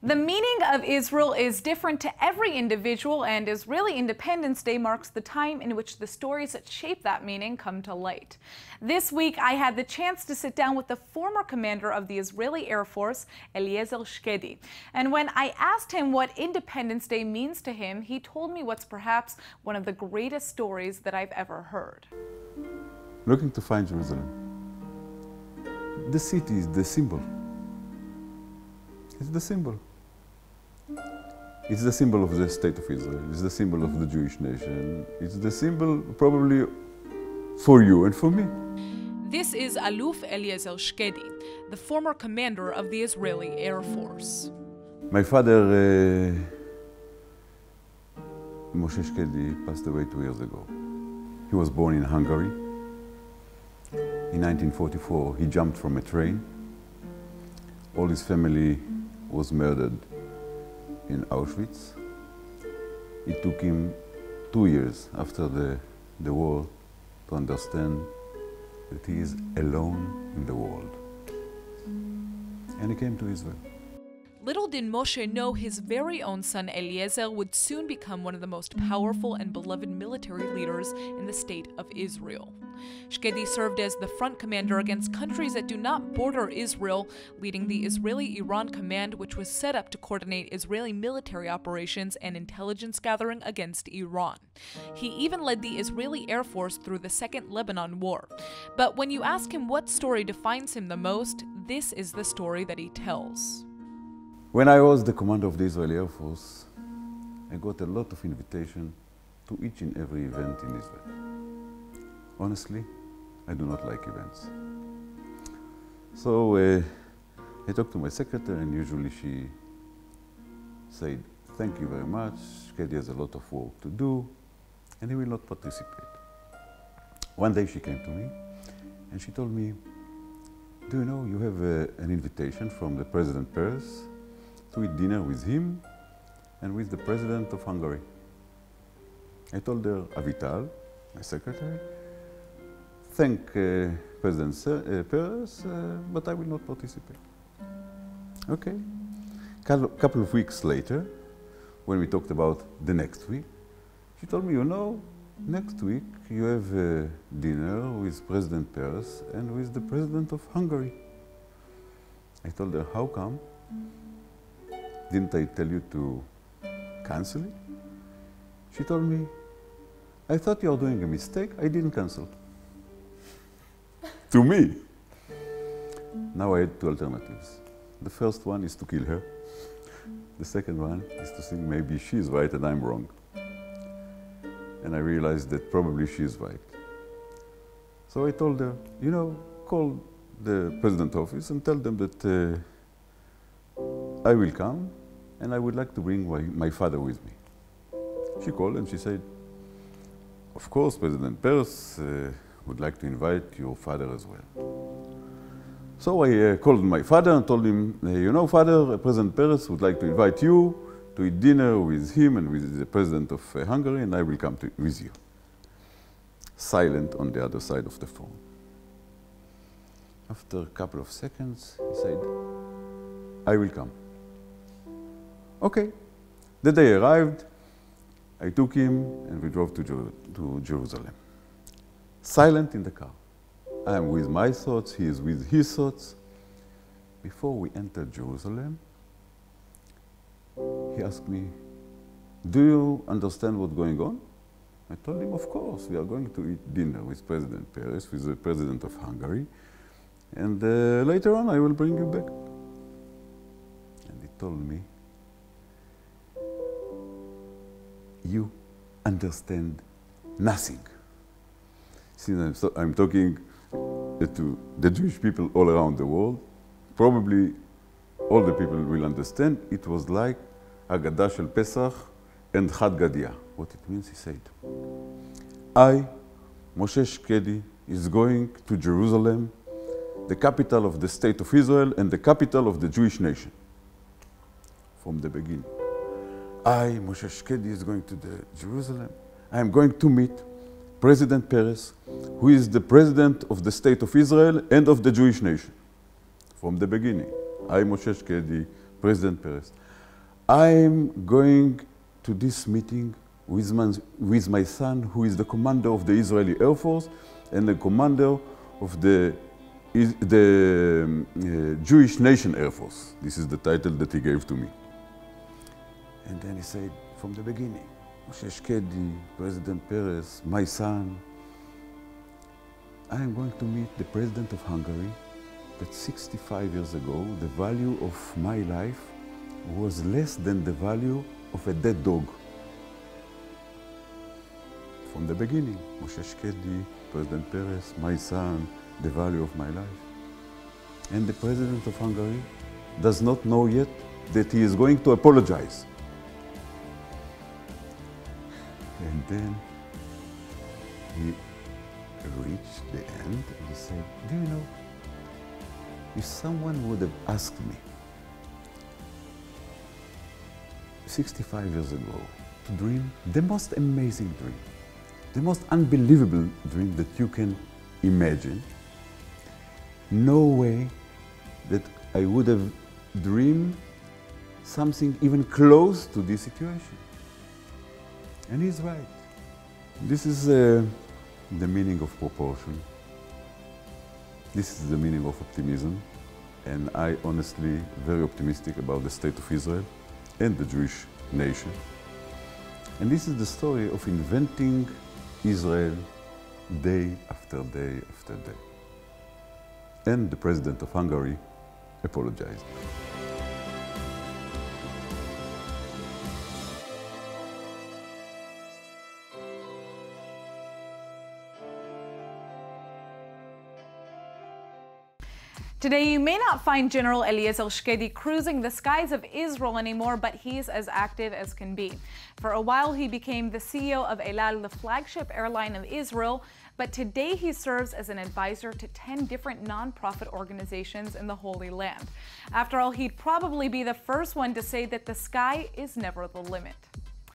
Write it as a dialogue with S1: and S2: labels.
S1: The meaning of Israel is different to every individual, and Israeli Independence Day marks the time in which the stories that shape that meaning come to light. This week, I had the chance to sit down with the former commander of the Israeli Air Force, Eliezer Shkedi. And when I asked him what Independence Day means to him, he told me what's perhaps one of the greatest stories that I've ever heard.
S2: Looking to find Jerusalem. The city is the symbol. It's the symbol. It's the symbol of the state of Israel. It's the symbol of the Jewish nation. It's the symbol probably for you and for me.
S1: This is Aluf Eliezer Shkedi, the former commander of the Israeli Air Force.
S2: My father, uh, Moshe Shkedi, passed away two years ago. He was born in Hungary. In 1944, he jumped from a train. All his family was murdered in Auschwitz. It took him two years after the, the war to understand that he is alone in the world. And he came to Israel.
S1: Little did Moshe know his very own son Eliezer would soon become one of the most powerful and beloved military leaders in the state of Israel. Shkedi served as the front commander against countries that do not border Israel, leading the Israeli Iran Command, which was set up to coordinate Israeli military operations and intelligence gathering against Iran. He even led the Israeli Air Force through the Second Lebanon War. But when you ask him what story defines him the most, this is the story that he tells.
S2: When I was the commander of the Israeli Air Force, I got a lot of invitation to each and every event in Israel. Honestly, I do not like events. So uh, I talked to my secretary, and usually she said, Thank you very much. Shkedi has a lot of work to do, and he will not participate. One day she came to me and she told me, Do you know you have uh, an invitation from the President Peres to eat dinner with him and with the President of Hungary? I told her, Avital, my secretary, thank uh, President uh, Peres, uh, but I will not participate. Okay. A couple of weeks later, when we talked about the next week, she told me, you know, next week you have a dinner with President Peres and with the President of Hungary. I told her, how come? Didn't I tell you to cancel it? She told me, I thought you were doing a mistake. I didn't cancel to me. Now I had two alternatives. The first one is to kill her. The second one is to think maybe she's right and I'm wrong. And I realized that probably she's right. So I told her, you know, call the president office and tell them that uh, I will come and I would like to bring my, father with me. She called and she said, of course, President Peres, uh, would like to invite your father as well. So I uh, called my father and told him, uh, you know, father, President Peres would like to invite you to eat dinner with him and with the president of uh, Hungary, and I will come to, with you. Silent on the other side of the phone. After a couple of seconds, he said, I will come. Okay. The day arrived, I took him and we drove to, Jer to Jerusalem silent in the car. I am with my thoughts, he is with his thoughts. Before we entered Jerusalem, he asked me, Do you understand what's going on? I told him, Of course, we are going to eat dinner with President Peres, with the President of Hungary, and uh, later on I will bring you back. And he told me, You understand nothing since I'm, I'm talking to the Jewish people all around the world, probably all the people will understand, it was like Haggadah Shel Pesach and Chad. What it means, he said, I, Moshe Shkedi, is going to Jerusalem, the capital of the state of Israel and the capital of the Jewish nation, from the beginning. I, Moshe Shkedi, is going to the Jerusalem. I am going to meet President Peres, who is the president of the state of Israel and of the Jewish nation. From the beginning, I, Moshe Shkedi, President Peres, I'm going to this meeting with my, with my son, who is the commander of the Israeli Air Force and the commander of the, the um, uh, Jewish Nation Air Force. This is the title that he gave to me. And then he said, from the beginning, Moshe Shkedi, President Peres, my son, I am going to meet the president of Hungary that 65 years ago, the value of my life was less than the value of a dead dog. From the beginning, Moshe Shkedi, President Peres, my son, the value of my life. And the president of Hungary does not know yet that he is going to apologize. And then he reached the end and he said, Do you know, if someone would have asked me 65 years ago to dream the most amazing dream, the most unbelievable dream that you can imagine, no way that I would have dreamed something even close to this situation. And he's right. This is uh, the meaning of proportion. This is the meaning of optimism. And I honestly very optimistic about the state of Israel and the Jewish nation. And this is the story of inventing Israel day after day after day. And the president of Hungary apologized.
S1: Today, you may not find General Eliezer Shkedi cruising the skies of Israel anymore, but he's as active as can be. For a while, he became the CEO of El Al, the flagship airline of Israel, but today he serves as an advisor to 10 different nonprofit organizations in the Holy Land. After all, he'd probably be the first one to say that the sky is never the limit.